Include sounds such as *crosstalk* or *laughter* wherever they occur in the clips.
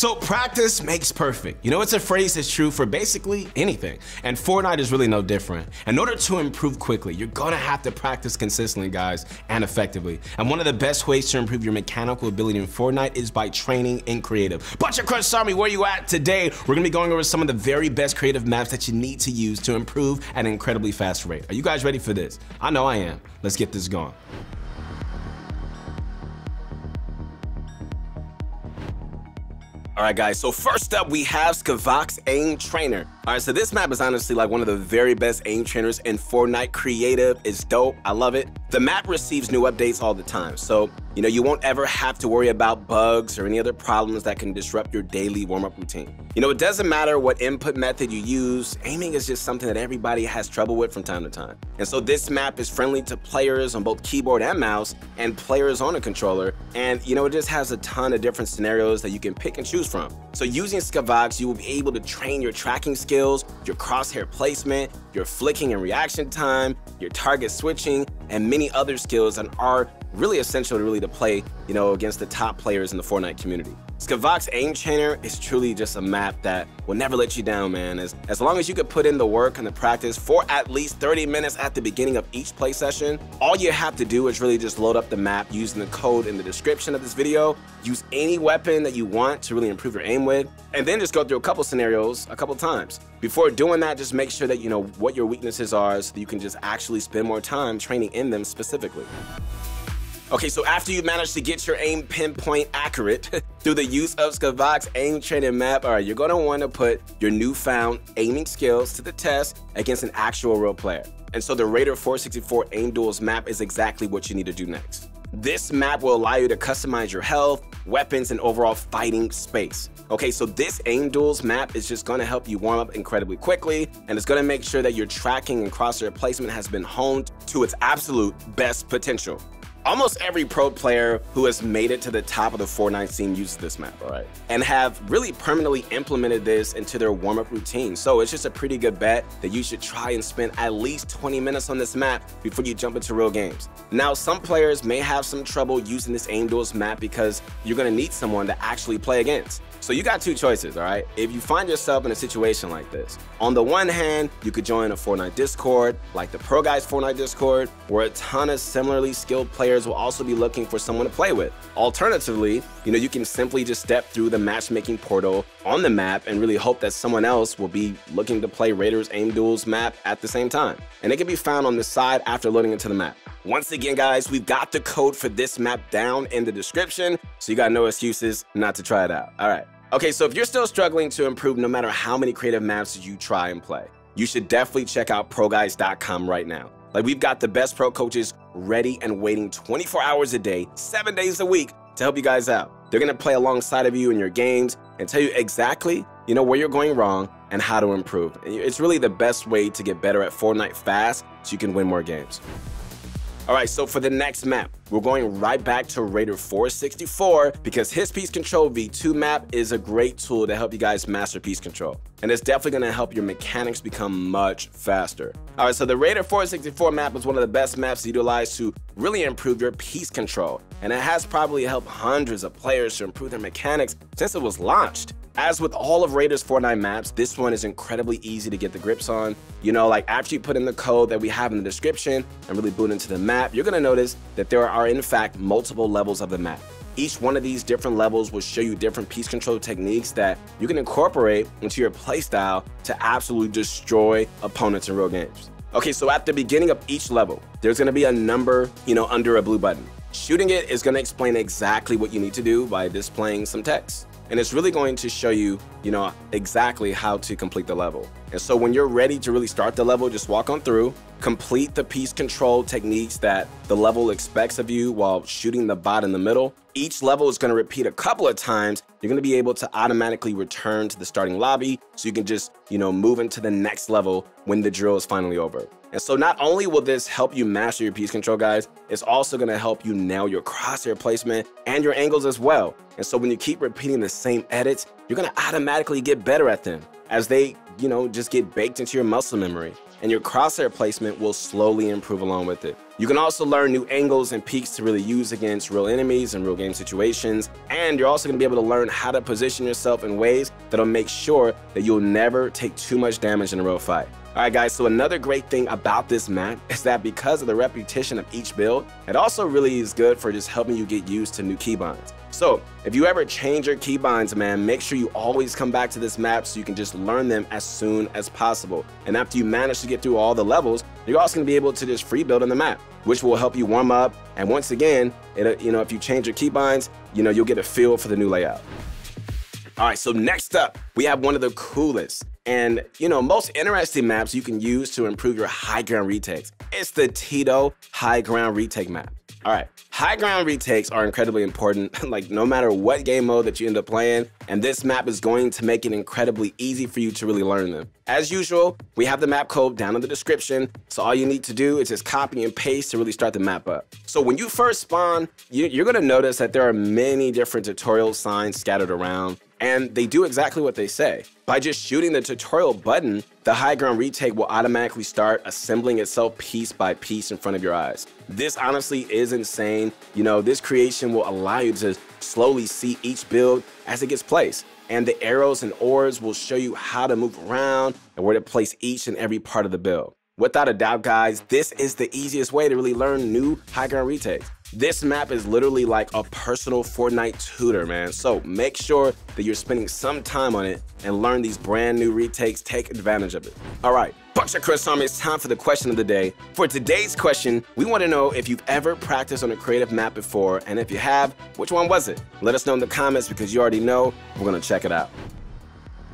So practice makes perfect. You know, it's a phrase that's true for basically anything. And Fortnite is really no different. In order to improve quickly, you're gonna have to practice consistently, guys, and effectively. And one of the best ways to improve your mechanical ability in Fortnite is by training in creative. Bunch of Crunch Army, where you at today? We're gonna be going over some of the very best creative maps that you need to use to improve at an incredibly fast rate. Are you guys ready for this? I know I am. Let's get this going. All right, guys, so first up, we have Skavox Aim Trainer. All right, so this map is honestly like one of the very best aim trainers in Fortnite. Creative is dope. I love it. The map receives new updates all the time, so you know you won't ever have to worry about bugs or any other problems that can disrupt your daily warm-up routine. You know, it doesn't matter what input method you use, aiming is just something that everybody has trouble with from time to time. And so this map is friendly to players on both keyboard and mouse and players on a controller. And you know, it just has a ton of different scenarios that you can pick and choose from. So using Skavox, you will be able to train your tracking skills, your crosshair placement, your flicking and reaction time, your target switching, and many other skills that are really essential to really to play, you know, against the top players in the Fortnite community. Skavox Aim Trainer is truly just a map that will never let you down, man. As, as long as you could put in the work and the practice for at least 30 minutes at the beginning of each play session, all you have to do is really just load up the map using the code in the description of this video, use any weapon that you want to really improve your aim with, and then just go through a couple scenarios a couple times. Before doing that, just make sure that you know what your weaknesses are so you can just actually spend more time training in them specifically. Okay, so after you manage to get your aim pinpoint accurate *laughs* through the use of Skavox aim training map, all right, you're gonna wanna put your newfound aiming skills to the test against an actual real player. And so the Raider 464 Aim Duels map is exactly what you need to do next. This map will allow you to customize your health, weapons, and overall fighting space. Okay, so this Aim Duels map is just gonna help you warm up incredibly quickly, and it's gonna make sure that your tracking and crosshair placement has been honed to its absolute best potential. Almost every pro player who has made it to the top of the Fortnite scene uses this map, all right? And have really permanently implemented this into their warm-up routine. So it's just a pretty good bet that you should try and spend at least 20 minutes on this map before you jump into real games. Now, some players may have some trouble using this Aim Duels map because you're gonna need someone to actually play against. So you got two choices, all right? If you find yourself in a situation like this, on the one hand, you could join a Fortnite Discord, like the ProGuides Fortnite Discord, where a ton of similarly skilled players will also be looking for someone to play with. Alternatively, you know, you can simply just step through the matchmaking portal on the map and really hope that someone else will be looking to play Raiders Aim Duels map at the same time. And it can be found on the side after loading into the map. Once again, guys, we've got the code for this map down in the description, so you got no excuses not to try it out. All right. Okay, so if you're still struggling to improve no matter how many creative maps you try and play, you should definitely check out ProGuides.com right now. Like, we've got the best pro coaches ready and waiting 24 hours a day, seven days a week to help you guys out. They're gonna play alongside of you in your games and tell you exactly, you know, where you're going wrong and how to improve. It's really the best way to get better at Fortnite fast so you can win more games. All right, so for the next map, we're going right back to Raider 464 because his Piece Control V2 map is a great tool to help you guys master Piece Control. And it's definitely gonna help your mechanics become much faster. All right, so the Raider 464 map is one of the best maps to utilize to really improve your Piece Control. And it has probably helped hundreds of players to improve their mechanics since it was launched. As with all of Raiders Fortnite maps, this one is incredibly easy to get the grips on. You know, like after you put in the code that we have in the description and really boot into the map, you're gonna notice that there are in fact multiple levels of the map. Each one of these different levels will show you different piece control techniques that you can incorporate into your playstyle to absolutely destroy opponents in real games. Okay, so at the beginning of each level, there's gonna be a number, you know, under a blue button. Shooting it is gonna explain exactly what you need to do by displaying some text and it's really going to show you, you know, exactly how to complete the level. And so when you're ready to really start the level, just walk on through, complete the piece control techniques that the level expects of you while shooting the bot in the middle. Each level is going to repeat a couple of times. You're going to be able to automatically return to the starting lobby so you can just, you know, move into the next level when the drill is finally over. And so not only will this help you master your piece control, guys, it's also gonna help you nail your crosshair placement and your angles as well. And so when you keep repeating the same edits, you're gonna automatically get better at them as they, you know, just get baked into your muscle memory. And your crosshair placement will slowly improve along with it. You can also learn new angles and peaks to really use against real enemies and real game situations. And you're also to be able to learn how to position yourself in ways that'll make sure that you'll never take too much damage in a real fight. Alright guys, so another great thing about this map is that because of the repetition of each build, it also really is good for just helping you get used to new keybinds. So, if you ever change your keybinds, man, make sure you always come back to this map so you can just learn them as soon as possible. And after you manage to get through all the levels, you're also to be able to just free build on the map, which will help you warm up. And once again, it, you know, if you change your keybinds, you know, you'll get a feel for the new layout. All right, so next up, we have one of the coolest and, you know, most interesting maps you can use to improve your high ground retakes. It's the Tito high ground retake map. All right, high ground retakes are incredibly important, *laughs* like no matter what game mode that you end up playing, and this map is going to make it incredibly easy for you to really learn them. As usual, we have the map code down in the description, so all you need to do is just copy and paste to really start the map up. So when you first spawn, you're gonna notice that there are many different tutorial signs scattered around, and they do exactly what they say. By just shooting the tutorial button, the high ground retake will automatically start assembling itself piece by piece in front of your eyes. This honestly is insane. You know, this creation will allow you to slowly see each build as it gets placed. And the arrows and orbs will show you how to move around and where to place each and every part of the build. Without a doubt, guys, this is the easiest way to really learn new high ground retakes. This map is literally like a personal Fortnite tutor, man. So make sure that you're spending some time on it and learn these brand new retakes. Take advantage of it. All right, Buckshot Chris Army, it's time for the question of the day. For today's question, we want to know if you've ever practiced on a creative map before, and if you have, which one was it? Let us know in the comments because you already know. We're going to check it out.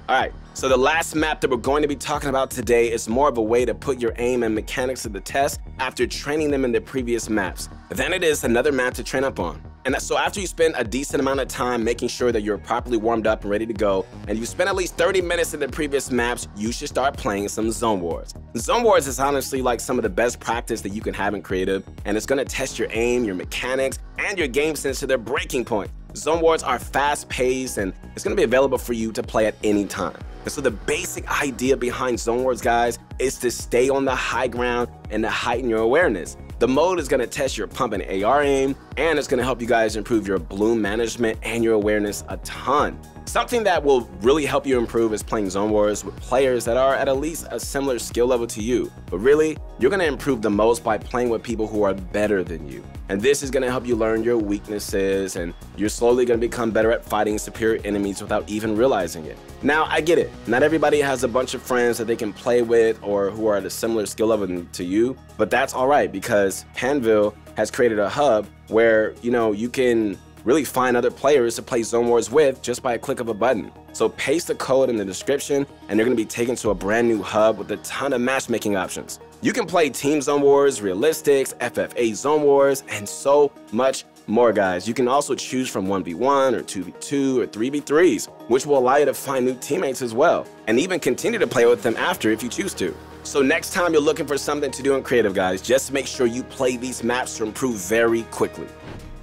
All right, so the last map that we're going to be talking about today is more of a way to put your aim and mechanics to the test after training them in the previous maps than it is another map to train up on. And so after you spend a decent amount of time making sure that you're properly warmed up and ready to go, and you spend at least 30 minutes in the previous maps, you should start playing some Zone Wars. Zone Wars is honestly like some of the best practice that you can have in creative, and it's gonna test your aim, your mechanics, and your game sense to their breaking point. Zone Wars are fast paced and it's going to be available for you to play at any time. And so the basic idea behind Zone Wars, guys, is to stay on the high ground and to heighten your awareness. The mode is going to test your pump and AR aim, and it's going to help you guys improve your bloom management and your awareness a ton. Something that will really help you improve is playing Zone Wars with players that are at least a similar skill level to you. But really, you're going to improve the most by playing with people who are better than you. And this is going to help you learn your weaknesses, and you're slowly going to become better at fighting superior enemies without even realizing it. Now, I get it. Not everybody has a bunch of friends that they can play with or who are at a similar skill level to you, but that's all right because Pandvil has created a hub where, you know, you can really find other players to play Zone Wars with just by a click of a button. So paste the code in the description and you're gonna be taken to a brand new hub with a ton of matchmaking options. You can play Team Zone Wars, Realistics, FFA Zone Wars, and so much more guys. You can also choose from 1v1 or 2v2 or 3v3s, which will allow you to find new teammates as well, and even continue to play with them after if you choose to. So next time you're looking for something to do in creative guys, just make sure you play these maps to improve very quickly.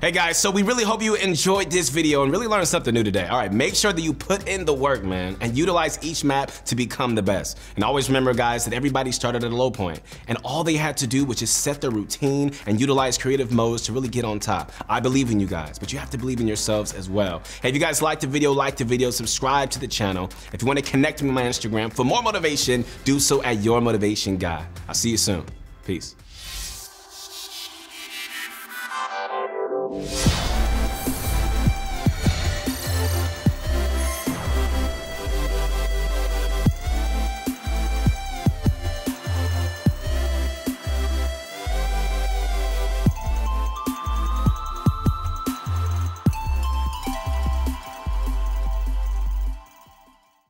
Hey guys, so we really hope you enjoyed this video and really learned something new today. All right, make sure that you put in the work, man, and utilize each map to become the best. And always remember, guys, that everybody started at a low point, and all they had to do was just set their routine and utilize creative modes to really get on top. I believe in you guys, but you have to believe in yourselves as well. Hey, if you guys liked the video, like the video, subscribe to the channel. If you want to connect with me on my Instagram for more motivation, do so at Your Motivation Guy. I'll see you soon. Peace.